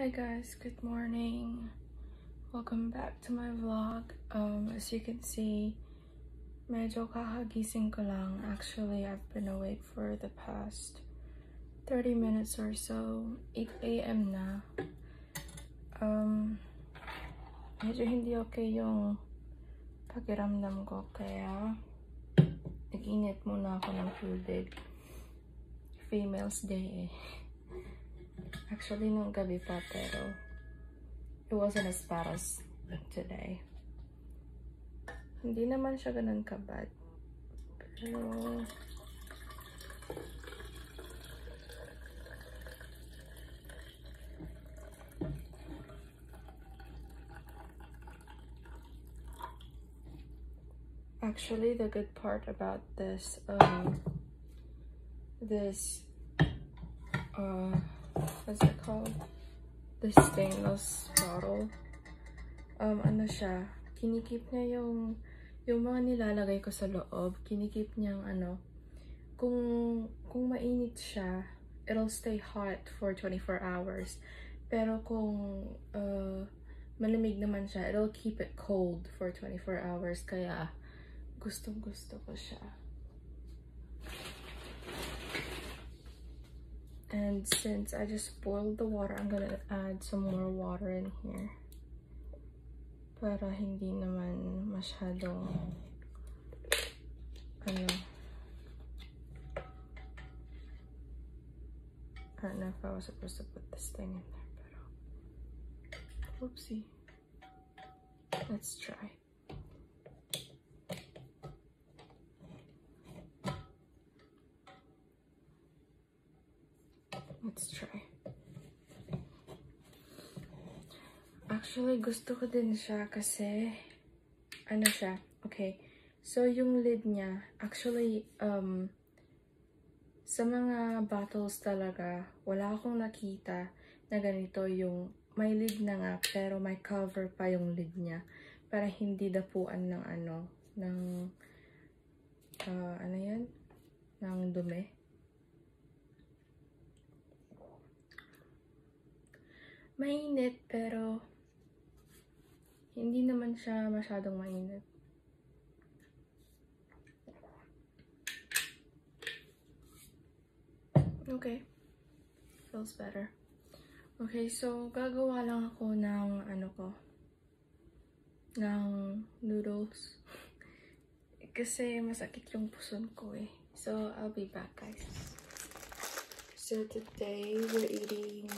Hi guys, good morning. Welcome back to my vlog. Um, as you can see, medyo kakagising ko lang. Actually, I've been awake for the past 30 minutes or so. 8 a.m. na. Um, medyo hindi okay yung pakiramdam ko. Kaya, nag-init muna ako ng tubig. Females Day eh. Actually, nung gabi pa, pero it wasn't as bad as today. Hindi naman siya ganun kabad. Pero, actually, the good part about this, um, this, uh, what's it called? The stainless bottle. Um, ano siya, kinikip niya yung, yung mga nilalagay ko sa loob, kinikip niyang ano, kung, kung mainit siya, it'll stay hot for 24 hours. Pero kung uh, malamig naman siya, it'll keep it cold for 24 hours. Kaya, gustong gusto ko siya. And since I just boiled the water, I'm gonna add some more water in here. Para hindi naman masyadong, ano, I don't know if I was supposed to put this thing in there, pero, whoopsie. Let's try. Let's try. Actually, gusto ko din siya kasi, ano siya, okay. So, yung lid niya, actually, um, sa mga bottles talaga, wala akong nakita na ganito yung may lid na nga, pero may cover pa yung lid niya para hindi dapuan ng ano, ng, uh, ano yan? Ng dumi. Mainit pero hindi naman siya masyadong mainit. Okay. Feels better. Okay, so gagawa lang ako ng ano ko ng noodles. Kasi masakit yung puson ko eh. So, I'll be back guys. So today, we're eating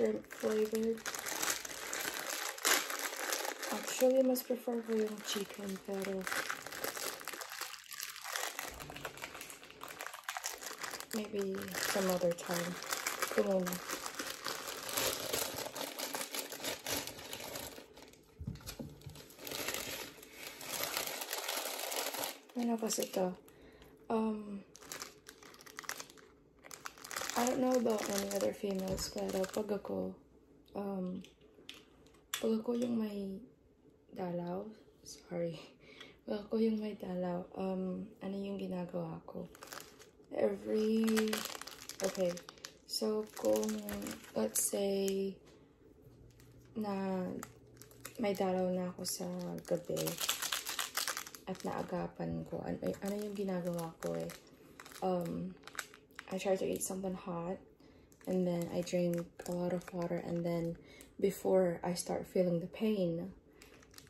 shrimp flavored. Actually, must prefer real chicken, better. maybe some other time. Ito muna. Ano kasi ito? Um, don't know about any other females, pero pag ako, um, pag ako yung may dalaw, sorry, pag ako yung may dalaw, um, ano yung ginagawa ko? Every, okay, so kung, let's say, na may dalaw na ako sa gabi, at naagapan ko, ano, ano yung ginagawa ko eh, um, I try to eat something hot and then I drink a lot of water and then before I start feeling the pain,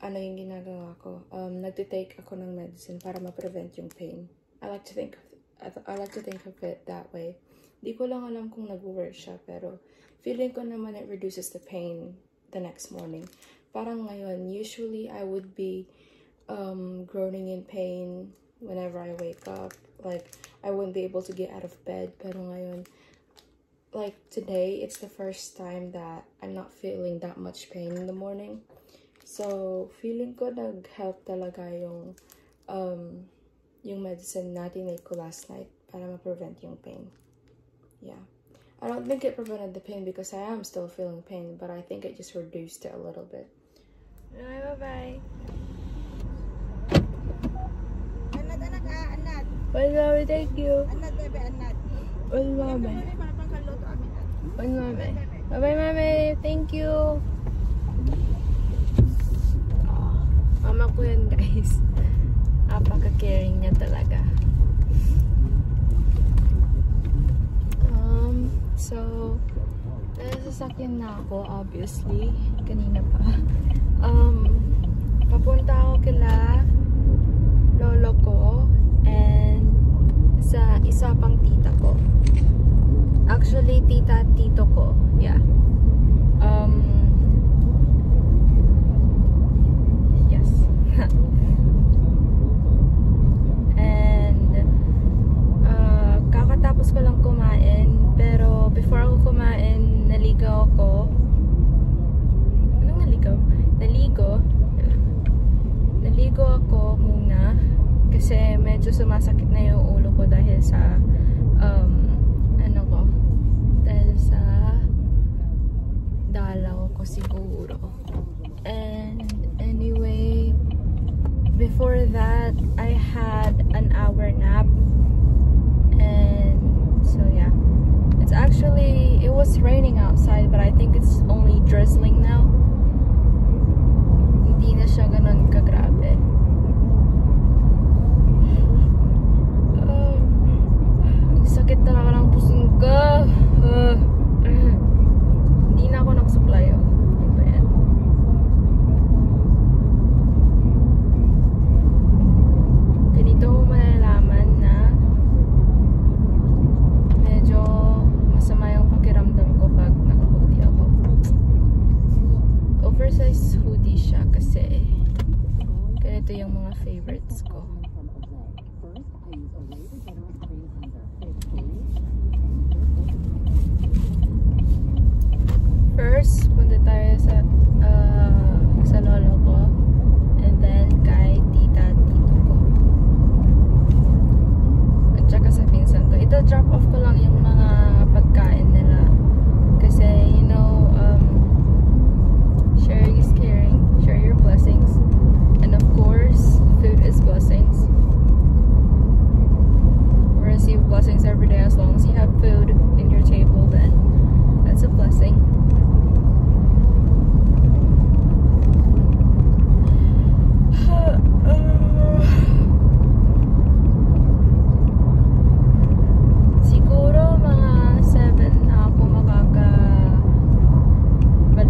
ano yung ginagawa ko? Um, nagtitake ako ng medicine para ma-prevent yung pain. I like to think of, I like to think of it that way. Di ko lang alam kung nag-work siya pero feeling ko naman it reduces the pain the next morning. Parang ngayon, usually I would be um, groaning in pain whenever I wake up. Like, I wouldn't be able to get out of bed. Pero ngayon, like today, it's the first time that I'm not feeling that much pain in the morning. So, feeling ko nag-help talaga yung, um, yung medicine na tinake ko last night para ma-prevent yung pain. Yeah. I don't think it prevented the pain because I am still feeling pain, but I think it just reduced it a little bit. Bye-bye. Anad, Bye, mommy. Thank you. Anad, bebe, anad. Anad. Bye, mommy. Bebe. Bye-bye, mami. Thank you. Mama ko yan, guys. Napaka-caring niya talaga. Um, so, nasa sasakyan na ako, obviously. Kanina pa. Um, papunta ako kila lolo ko sa isa pang tita ko. Actually, tita tito ko. Yeah. Um, yes. And, uh, kakatapos ko lang kumain. Pero, before ako kumain, naligaw ako. Anong naligaw? Naligo. Naligo ako muna. Kasi medyo sumasakit na yung ulo ko dahil sa, um, ano ko, dahil sa dalaw ko siguro. And anyway, before that, I had an hour nap. And so yeah. It's actually, it was raining outside, but I think it's only drizzling now. Hindi na siya ganun kagrabe.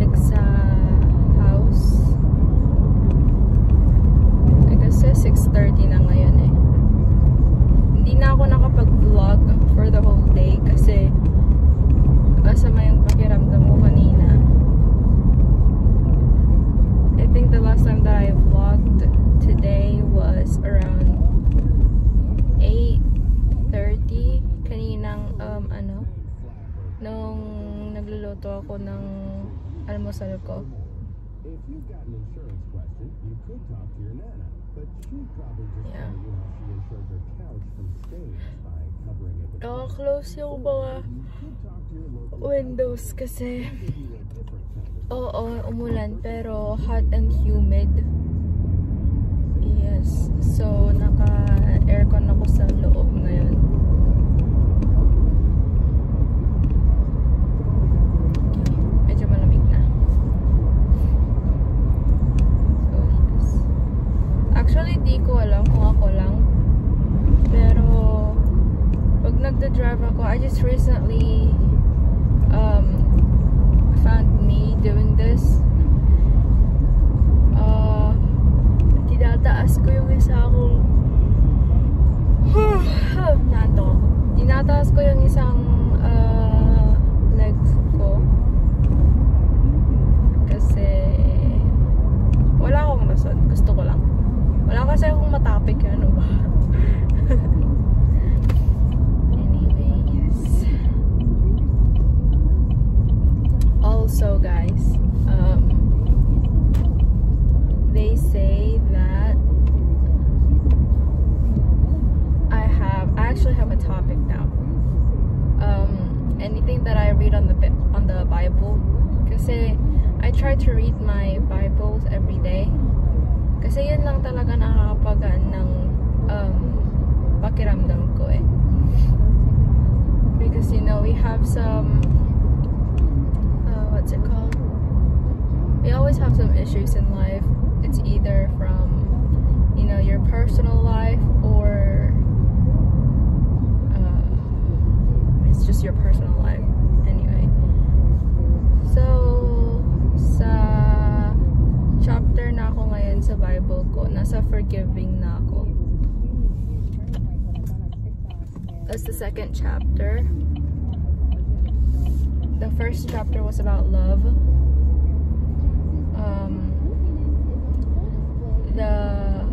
Balik sa house. Eh, Kasi 6.30 na ngayon eh. Hindi na ako nakapag-vlog for the whole day kasi masama yung pakiramdam ko kanina. I think the last time that I vlogged today was around 8.30 kaninang um, ano nung nagluluto ako ng almusal ko. Yeah. Naka-close yung mga windows kasi oo, umulan pero hot and humid. Yes. So, naka-aircon ako sa loob ngayon. Actually, di ko alam kung ako lang. Pero, pag nagda-drive ako, I just recently um, found me doing this. Uh, tinataas ko yung isa akong Nanto ako. Pakiramdam ko eh. Because you know, we have some uh, what's it called? We always have some issues in life. It's either from, you know, your personal life or uh, it's just your personal life. Anyway. So, sa chapter na ako ngayon sa Bible ko, nasa forgiving na ako. That's the second chapter. The first chapter was about love. Um, the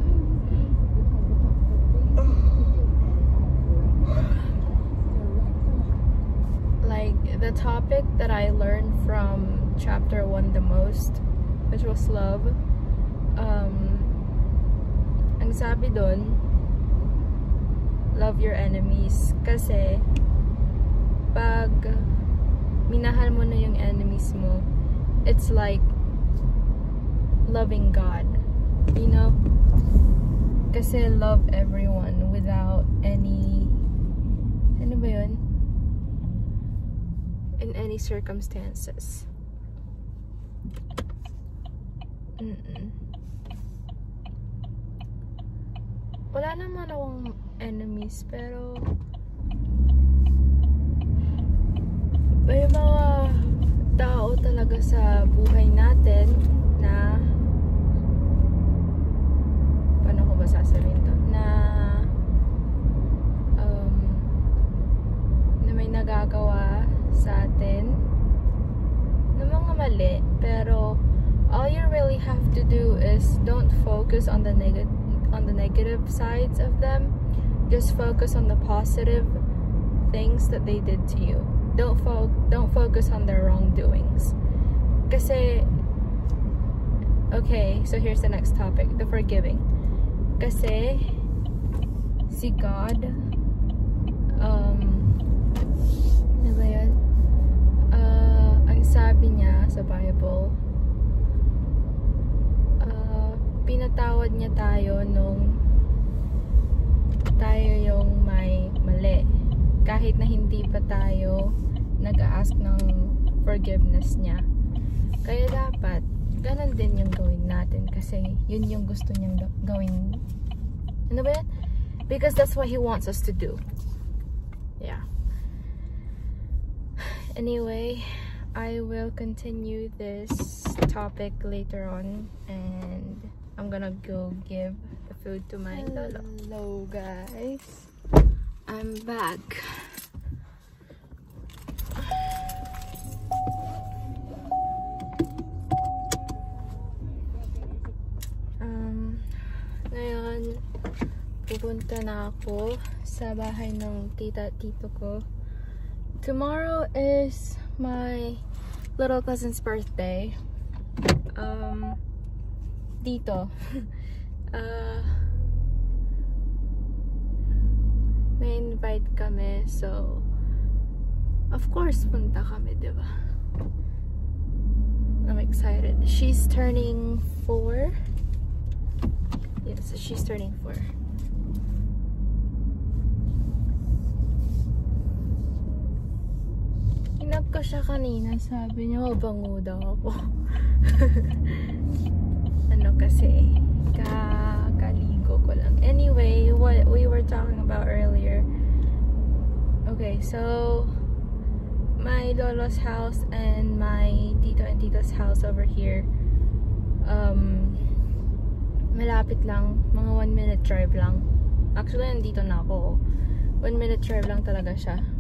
like the topic that I learned from chapter one the most, which was love. Um, ang sabi love your enemies kasi pag minahal mo na yung enemies mo, it's like loving God. You know? Kasi love everyone without any ano ba yun? In any circumstances. Mm-mm. Wala naman akong enemies, pero may mga tao talaga sa buhay natin na paano ko ba sasabihin to? Na um, na may nagagawa sa atin na mga mali pero all you really have to do is don't focus on the negative on the negative sides of them just focus on the positive things that they did to you. Don't fo- don't focus on their wrongdoings. Kasi okay so here's the next topic the forgiving. Kasi si God um ano? Uh, ang sabi niya sa Bible uh, pinatawad niya tayo nung tayo yung may mali. Kahit na hindi pa tayo nag-ask ng forgiveness niya. Kaya dapat ganun din yung gawin natin kasi yun yung gusto niyang gawin. Ano ba yan? because that's what he wants us to do. Yeah. Anyway I will continue this topic later on and I'm gonna go give food to my lolo. Hello guys. I'm back. Um, ngayon, pupunta na ako sa bahay ng tita tito ko. Tomorrow is my little cousin's birthday. Um, dito. uh, na-invite kami, so of course, punta kami, di ba? I'm excited. She's turning four. Yes, she's turning four. Hinag ko siya kanina. Sabi niya, mabango daw ako. ano kasi, kakaligo ko lang. Anyway, what we were talking about earlier. Okay, so, my lolo's house and my tito and tita's house over here, um, malapit lang. Mga one minute drive lang. Actually, nandito na ako. One minute drive lang talaga siya.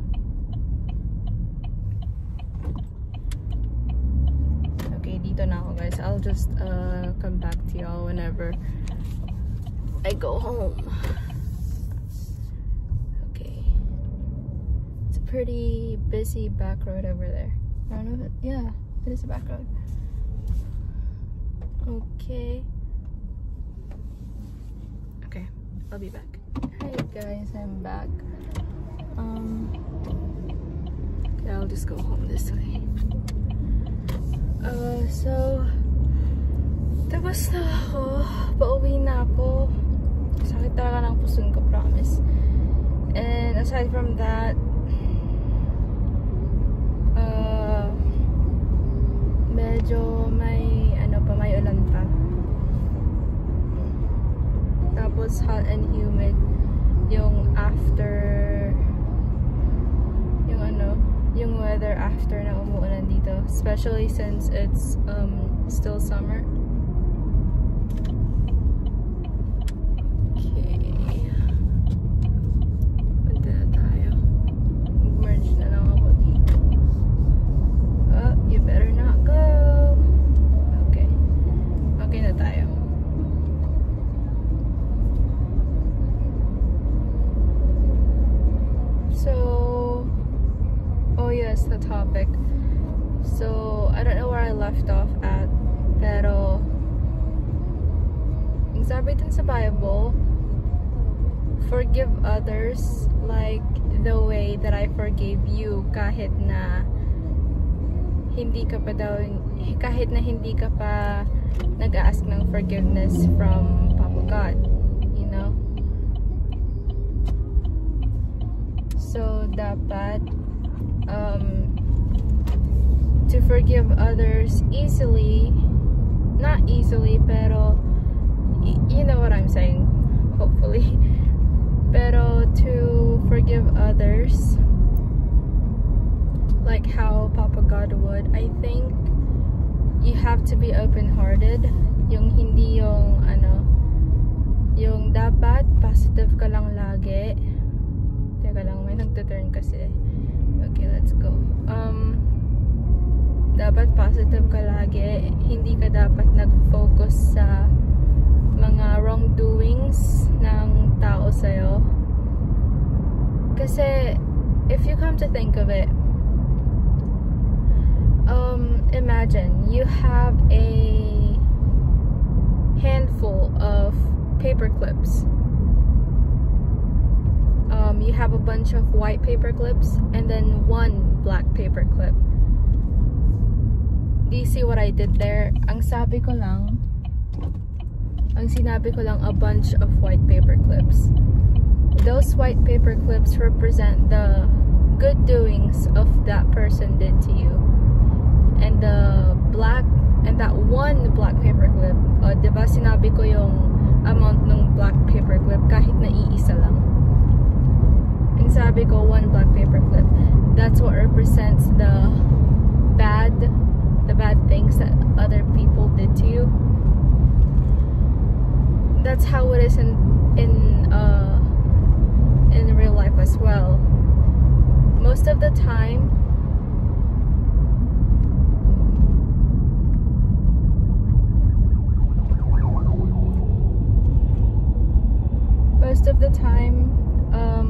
Dito na ako guys. I'll just uh, come back to y'all whenever I go home. Okay. It's a pretty busy back road over there. I don't know if it, yeah, it is a back road. Okay. Okay, I'll be back. Hi guys, I'm back. Um, okay, I'll just go home this way. Uh, so, tapos na ako. Pauwi na ako. Sakit talaga ng puson ko, promise. And aside from that, uh, medyo may ano pa uulan pa. Tapos hot and humid yung after yung weather after na umuulan dito. Especially since it's um still summer. Okay. Punta na tayo. Mag-merge na lang ako dito. Oh, you better not go. Okay. Okay na tayo. So, oh yes, the topic. So, I don't know where I left off at, pero ang sabi dun sa Bible, forgive others like the way that I forgave you kahit na hindi ka pa daw kahit na hindi ka pa nag-ask ng forgiveness from Papa God you know? So dapat um to forgive others easily not easily pero you know what I'm saying hopefully pero to forgive others like how Papa God would I think you have to be open-hearted. Yung hindi yung ano yung dapat positive ka lang lagi. Teka lang may nagtuturn kasi. Okay let's go. Um dapat positive ka lagi. Hindi ka dapat nag-focus sa mga wrongdoings ng tao sa'yo kasi if you come to think of it um, imagine you have a handful of paper clips. Um, you have a bunch of white paper clips and then one black paper clip. Do you see what I did there? Ang sabi ko lang, ang sinabi ko lang a bunch of white paper clips. Those white paper clips represent the good doings of that person did to you. And the black and that one black paper clip uh, di sinabi ko yung amount ng black paper clip kahit na iisa lang? Ang sabi ko one black paper clip. That's what represents the bad the bad things that other people did to you that's how it is in in uh in real life as well most of the time most of the time, um,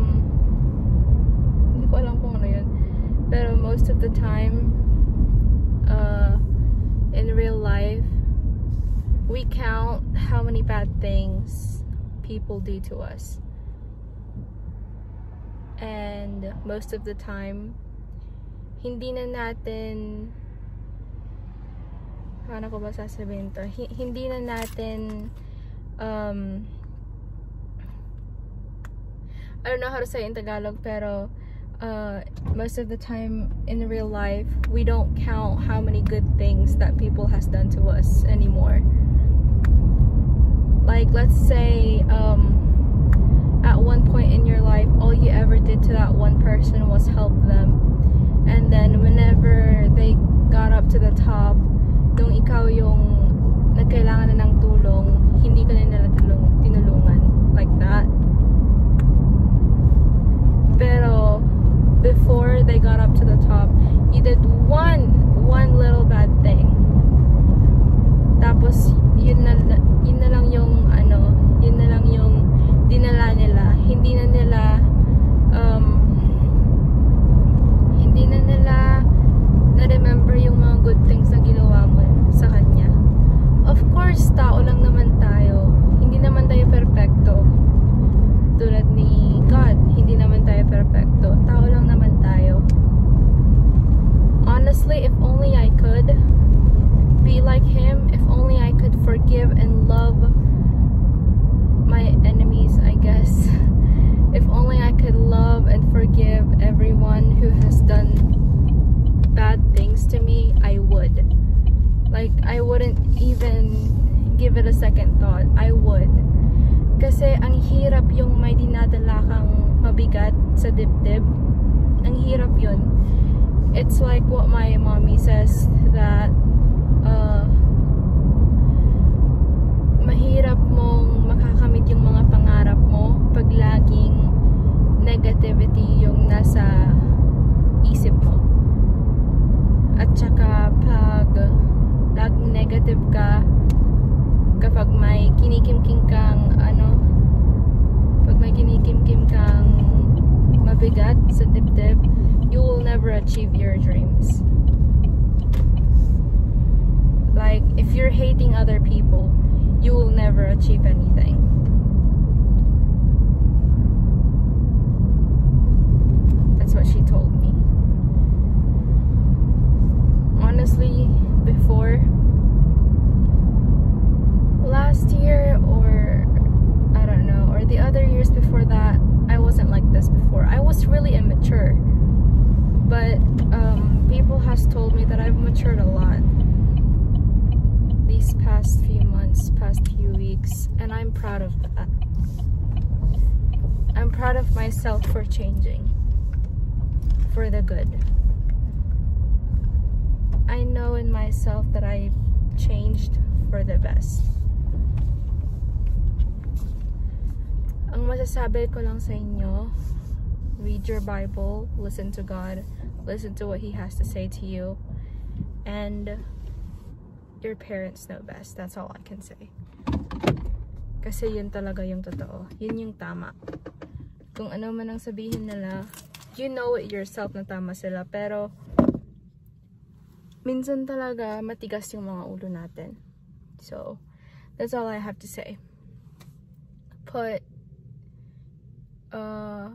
hindi ko alam kung ano yun. Pero most of the time, uh, in real life, we count how many bad things people do to us. And most of the time, hindi na natin paano ko ba sasabihin to? Hi- hindi na natin um, I don't know how to say in Tagalog, pero uh, most of the time in real life, we don't count how many good things that people has done to us anymore. Like, let's say, um, at one point in your life, all you ever did to that one person was help them. And then whenever they got up to the top, nung ikaw yung nagkailangan na ng tulong, hindi ka na nila tulung, tinulungan. Like that. Pero before they got up to the top, you did one one little bad thing. Tapos yun na yun na lang yung ano, yun na lang yung dinala nila. Hindi na nila um hindi na nila na-remember yung mga good things na ginawa mo sa kanya. Of course, tao lang naman tayo. Hindi naman tayo perfecto tulad ni God, hindi naman tayo perfecto. Tao lang naman tayo. Honestly, if only I could be like Him, if only I could forgive and love my enemies, I guess. If only I could love and forgive everyone who has done bad things to me, I would. Like, I would wouldn't even give it a second thought. I would. Kasi ang hirap yung may dinadala kang mabigat sa dibdib. Ang hirap yun. It's like what my mommy says that uh, mahirap mong makakamit yung mga pangarap mo pag laging negativity yung nasa isip mo. At saka pag laging negative ka kapag may kinikimkim kang ano pag may kinikimkim kang mabigat sa dibdib you will never achieve your dreams. Like if you're hating other people you will never achieve anything. That's what she told me. Honestly before last year or I don't know or the other years before that I wasn't like this before. I was really immature has told me that I've matured a lot these past few months past few weeks and I'm proud of that. I'm proud of myself for changing for the good. I know in myself that I changed for the best. Ang masasabi ko lang sa inyo, read your Bible, listen to God, listen to what He has to say to you, and your parents know best. That's all I can say. Kasi yun talaga yung totoo. Yun yung tama. Kung ano man ang sabihin nila, you know it yourself na tama sila. Pero, minsan talaga matigas yung mga ulo natin. So, that's all I have to say. Put uh,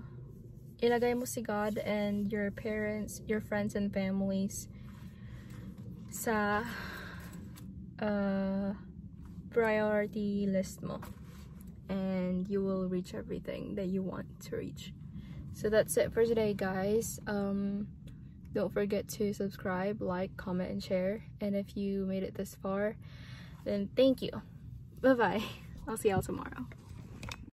ilagay mo si God and your parents, your friends and families sa uh, priority list mo. And you will reach everything that you want to reach. So that's it for today, guys. Um, don't forget to subscribe, like, comment, and share. And if you made it this far, then thank you. Bye bye. I'll see y'all tomorrow.